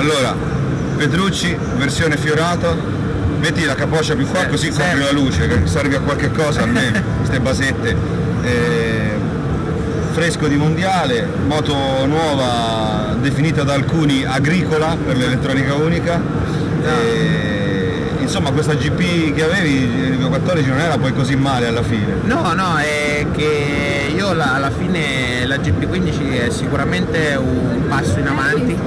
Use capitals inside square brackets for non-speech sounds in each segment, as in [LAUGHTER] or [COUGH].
Allora, Petrucci, versione fiorato, metti la capoccia più qua Sì, così copri la luce, che serve a qualche cosa a me, [LAUGHS] queste basette. Eh, fresco di mondiale, moto nuova definita da alcuni agricola per l'elettronica unica. Eh, insomma questa GP che avevi, il 14 non era poi così male alla fine. No, no, è che io la- alla fine la GP15 è sicuramente un passo in avanti,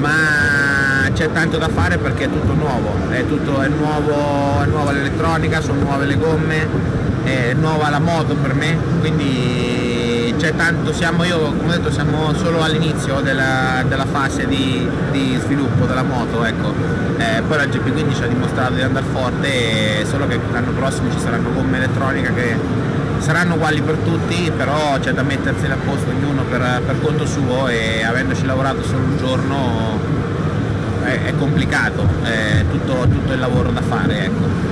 ma c'è tanto da fare perché è tutto nuovo, è, tutto, è, nuovo, è nuova l'elettronica, sono nuove le gomme, è nuova la moto per me, quindi c'è tanto, siamo io, come ho detto, siamo solo all'inizio della, della fase di, di sviluppo della moto, ecco. Eh, poi la GP15 ha dimostrato di andare forte, e solo che l'anno prossimo ci saranno gomme elettroniche che saranno uguali per tutti, però c'è da mettersi a posto ognuno per, per conto suo e avendoci lavorato solo un giorno è, è complicato, è tutto, tutto il lavoro da fare. Ecco.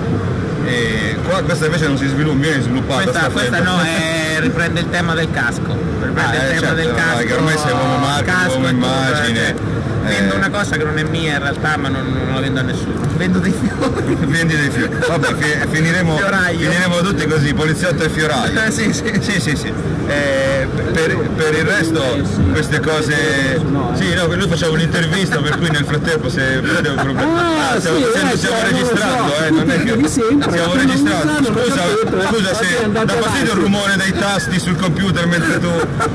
E qua questa invece non si sviluppa, viene sviluppata. Questa, sta questa no, è- riprende il tema del casco, riprende Ah, il eh, tema certo, del casco. che ormai sei uomo marketing, casco uomo immagine, eh. Vendo eh. una cosa che non è mia in realtà, ma non, non la vendo a nessuno. Vendo dei fiori. [LAUGHS] Vendi dei fiori. Vabbè, fi- finiremo, finiremo tutti così, poliziotto e fioraio. Eh, sì, sì. Sì, sì, sì. Eh, per, per il resto queste cose. Sì, no, lui faceva un'intervista per cui nel frattempo se vedevo problemi. Ah, stiamo, sì, eh, stiamo cioè, non lo registrando, so. eh, non è che Di sempre, stiamo registrando. Scusa, scusa se dà fastidio il rumore dei tasti sul computer mentre tu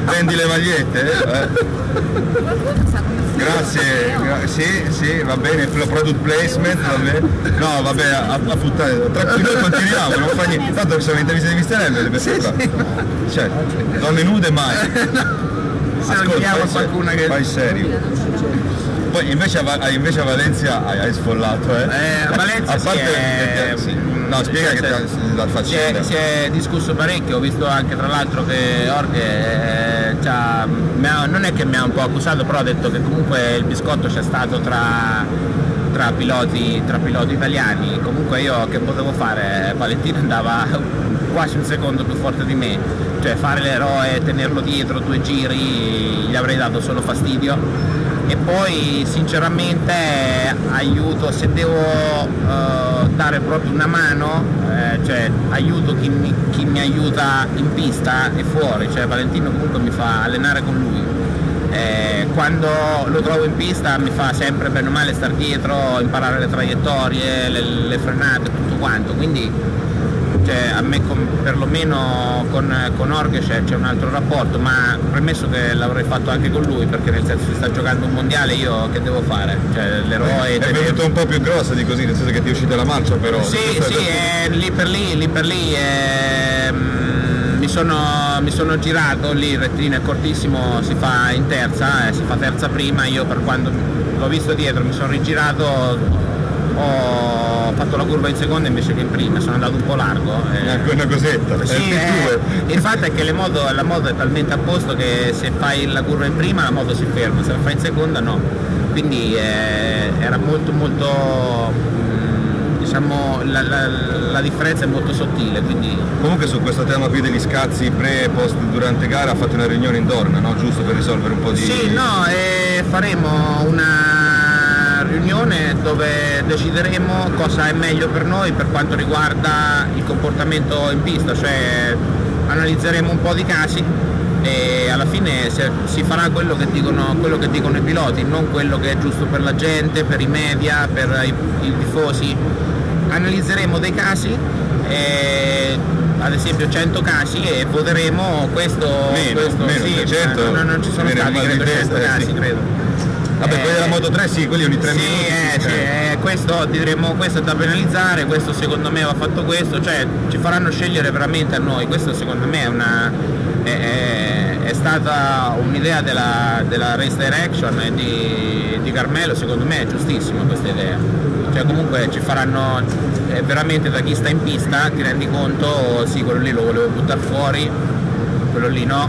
vendi le magliette. eh? Grazie, gra- sì, sì, va bene, pro- product placement, va bene. No, vabbè, a, a puttane, tranquillo, noi continuiamo, non fa niente. Tanto che sono interviste di Misterello, deve essere Cioè, donne nude mai. [LAUGHS] Se non chiediamo a fai qualcuna che. Fai serio. Poi invece a, invece a Valencia hai, hai sfollato, eh? Eh, a Valencia a parte è- che- sì. No, spiega che cioè, ti- la Si è, faccenda. si è discusso parecchio, ho visto anche tra l'altro che Orge eh, ha- non è che mi ha un po' accusato, però ha detto che comunque il biscotto c'è stato tra, tra piloti, tra piloti italiani, comunque io che potevo fare? Valentino andava [LAUGHS] quasi un secondo più forte di me, cioè fare l'eroe, tenerlo dietro due giri gli avrei dato solo fastidio e poi sinceramente aiuto se devo eh, dare proprio una mano eh, cioè aiuto chi mi, chi mi aiuta in pista e fuori cioè Valentino comunque mi fa allenare con lui. Eh, quando lo trovo in pista mi fa sempre bene o male star dietro imparare le traiettorie le, le frenate tutto quanto quindi cioè, a me com- perlomeno con, con Orge c'è, c'è un altro rapporto, ma premesso che l'avrei fatto anche con lui, perché nel senso si sta giocando un mondiale, io che devo fare? Cioè l'eroe... È tener- venuta un po' più grossa di così, nel senso che ti è uscita la marcia però. Sì, è- sì, eh, lì per lì, lì per lì ehm, mi, sono, mi sono girato, lì il rettilineo è cortissimo, si fa in terza, eh, si fa terza prima, io per quando l'ho visto dietro mi sono rigirato, ho fatto la curva in seconda invece che in prima, sono andato un po' largo. eh. Una cosetta, Sì, il eh, P2. il fatto è che moto- la moto è talmente a posto che se fai la curva in prima la moto si ferma, se la fai in seconda no. Quindi eh, era molto molto mm, diciamo la, la- la differenza è molto sottile, quindi Comunque su questo tema qui degli scazzi pre e post durante gara ha fatto una riunione in Dorna, no? Giusto per risolvere un po' di. Sì, no, e faremo una riunione dove decideremo cosa è meglio per noi per quanto riguarda il comportamento in pista, cioè analizzeremo un po' di casi e alla fine si farà quello che, dicono, quello che dicono i piloti, non quello che è giusto per la gente, per i media, per i, i tifosi. Analizzeremo dei casi, e, ad esempio 100 casi e voteremo questo, Meno, questo meno, sì, 300, no, no, non ci sono stati rimane credo di 100 testa, eh, casi sì. credo Vabbè, quelli della Eh, Moto 3 sì, quelli ogni 3 sì, minuti. eh, sì, eh, questo diremo questo è da penalizzare, questo secondo me va fatto questo, cioè ci faranno scegliere veramente a noi, questo secondo me è una è, è- è stata un'idea della, della race direction di, di Carmelo, secondo me è giustissima questa idea. Cioè comunque ci faranno eh, veramente da chi sta in pista, ti rendi conto, sì quello lì lo volevo buttare fuori, quello lì no,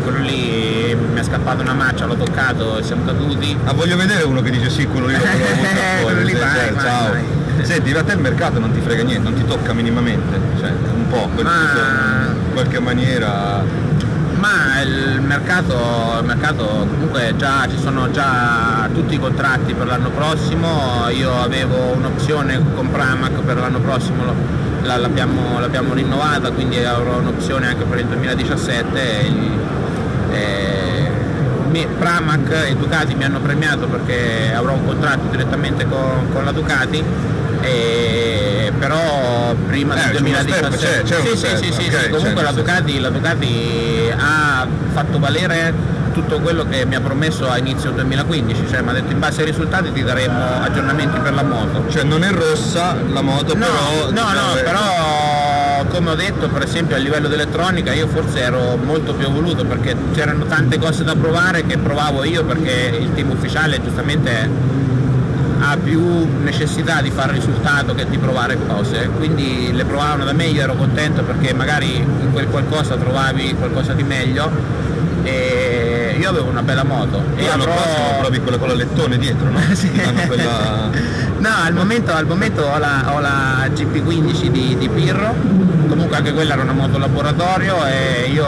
quello lì mi è scappato una marcia, l'ho toccato e siamo caduti. Ah, voglio vedere uno che dice sì, quello lì lo volevo [LAUGHS] buttare fuori. Lì vai, cioè, vai, ciao. vai. Senti, a te il mercato non ti frega niente, non ti tocca minimamente, cioè un po', quel- Ma- in qualche maniera. Ma il mercato, il mercato comunque già ci sono già tutti i contratti per l'anno prossimo, io avevo un'opzione con Pramac per l'anno prossimo l'abbiamo, l'abbiamo, rinnovata, quindi avrò un'opzione anche per il 2017. Eh, Pramac e Ducati mi hanno premiato perché avrò un contratto direttamente con, con la Ducati e, però prima eh, del 2017 c'è, c'è sì, sì, sì, sì, okay, sì, comunque la Ducati, la Ducati ha fatto valere tutto quello che mi ha promesso a inizio 2015, cioè mi ha detto in base ai risultati ti daremo aggiornamenti per la moto. Cioè non è rossa la moto no, però... No, no, però come ho detto per esempio a livello di elettronica io forse ero molto più evoluto perché c'erano tante cose da provare che provavo io perché il team ufficiale giustamente ha più necessità di fare risultato che di provare cose, quindi le provavano da me, io ero contento perché magari in quel qualcosa trovavi qualcosa di meglio. E io avevo una bella moto. E l'anno avrò... prossimo provi quella con la lettone dietro, no? [LAUGHS] sì. quella... [LAUGHS] no, al momento, al momento ho, la, ho, la, GP15 di, di, Pirro, comunque anche quella era una moto laboratorio e io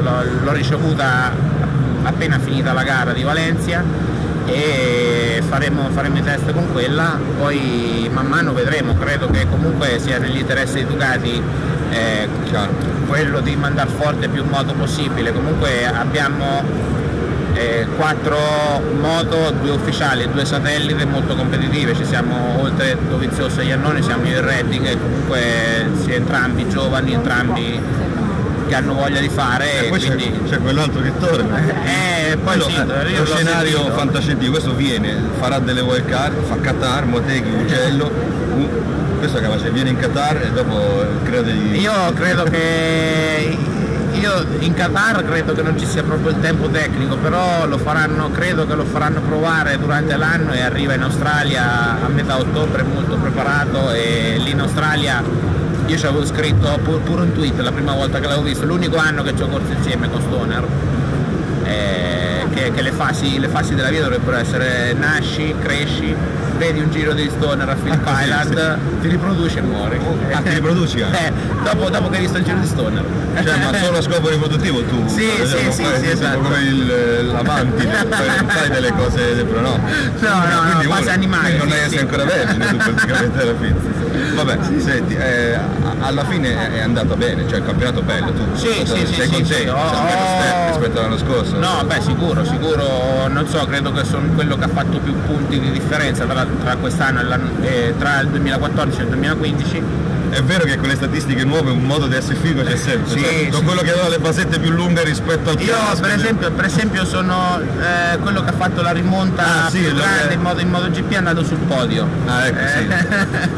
l'ho, l'ho ricevuta appena finita la gara di Valencia e faremo, faremo, i test con quella, poi man mano vedremo, credo che comunque sia negli interessi di Ducati eh, quello di mandare forte più moto possibile, comunque abbiamo eh, quattro moto, due ufficiali e due satellite molto competitive, ci siamo oltre Dovizioso e Iannone, siamo in Redding e comunque sia entrambi giovani, entrambi che hanno voglia di fare. E poi quindi... c'è, quell'altro che torna. Eh, poi Quello, sì, eh, lo scenario fantascientifico, questo viene, farà delle wild card, fa Qatar, Motegi, Ugello, questo che faccio, viene in Qatar e dopo crea degli... Io credo che io in Qatar credo che non ci sia proprio il tempo tecnico, però lo faranno, credo che lo faranno provare durante l'anno e arriva in Australia a metà ottobre molto preparato e lì in Australia io ci avevo scritto pur, pure un tweet la prima volta che l'avevo visto, l'unico anno che ci ho corso insieme con Stoner, eh, che, che le, fasi, le, fasi, della vita dovrebbero essere nasci, cresci, vedi un giro di Stoner a Phillip ah, Island, sì, sì. ti riproduci e muori. Ah, ti riproduci anche? Eh, dopo, dopo, che hai visto il giro di Stoner. Cioè, ma solo a scopo riproduttivo tu? Sì, sì, sì, sì, sì, esatto. come il, l'avanti, non fai delle cose, però no. No, no, no, fase animale. Non sì, sei ancora vergine tu praticamente alla fine. Vabbè, senti, eh, alla fine è andata bene, cioè il campionato bello, tu sì, sì, sei sì, contento, sì, oh, rispetto all'anno scorso? No, beh sicuro, sicuro, non so, credo che sono quello che ha fatto più punti di differenza tra, tra quest'anno e eh, tra il 2014 e il 2015 è vero che con le statistiche nuove un modo di essere figo c'è sempre, sì, cioè, sì. quello che aveva le basette più lunghe rispetto al Io per esempio, per esempio, sono eh, quello che ha fatto la rimonta ah, sì, grande in, modo, in MotoGP è andato sul podio. Ah ecco sì. Eh,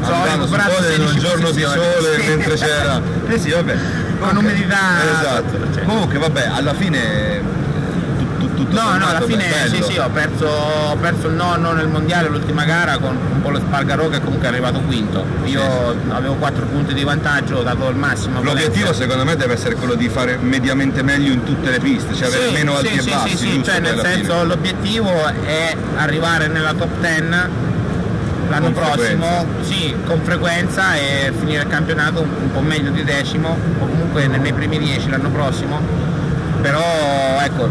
[LAUGHS] so, andando sul podio in un giorno di sole mentre c'era. [LAUGHS] Eh sì vabbè. Con umidità. Esatto. Cioè. Comunque vabbè, alla fine tutto no, no, alla fine sì, sì, ho perso, ho perso, il nonno nel mondiale l'ultima gara con un po' lo Spargaro che comunque è arrivato quinto. Io sì. avevo 4 punti di vantaggio, ho dato il massimo. L'obiettivo secondo me deve essere quello di fare mediamente meglio in tutte le piste, cioè avere meno alti e bassi. Sì, sì, cioè nel senso fine. l'obiettivo è arrivare nella top 10 l'anno prossimo sì, con frequenza e finire il campionato un, po' meglio di decimo o comunque nei primi 10 l'anno prossimo però ecco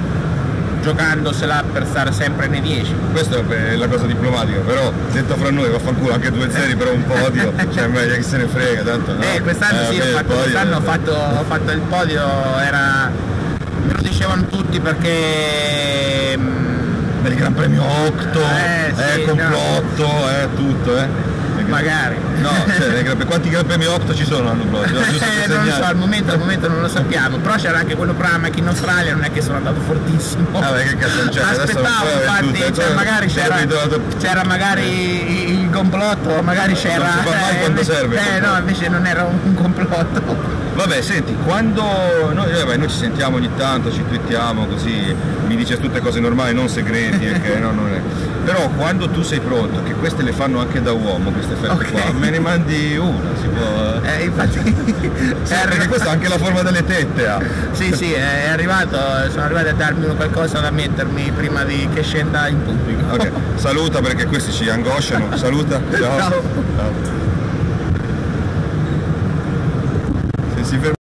giocandosela per stare sempre nei 10. Questa è la cosa diplomatica, però detto fra noi vaffanculo anche due zeri però un podio, [LAUGHS] cioè meglio che se ne frega tanto. No? Eh, quest'anno eh, sì, ho fatto, quest'anno ho fatto, ho fatto, il podio, era. me lo dicevano tutti perché. Per il Gran Premio 8, eh, sì, eh, complotto, no. eh, tutto, eh magari. No, cioè, quanti Gran Premi 8 ci sono l'anno prossimo? eh, non lo so, al momento, al momento, non lo sappiamo, però c'era anche quello Pramac in Australia, non è che sono andato fortissimo. Vabbè, che cazzo c'è? Aspettavo, infatti, cioè, cioè, magari c'era, c'era magari il complotto, magari c'era. Non si fa mai quando serve. Eh no, invece non era un complotto. Vabbè, senti, quando noi, vabbè, noi, ci sentiamo ogni tanto, ci twittiamo così, mi dice tutte cose normali, non segreti, okay, no, non è. però quando tu sei pronto, che queste le fanno anche da uomo, queste fette okay. qua, me ne mandi una, si può. Eh, infatti. [LAUGHS] sì, perché questa è anche la forma delle tette ha. Sì, sì, è arrivato, sono arrivati a darmi qualcosa da mettermi prima di che scenda in pubblico. Ok, saluta perché questi ci angosciano, [LAUGHS] saluta. Ciao. Ciao. Ciao.